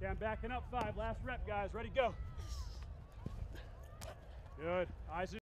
Yeah, I'm backing up five. Last rep, guys. Ready, go. Good. Eyes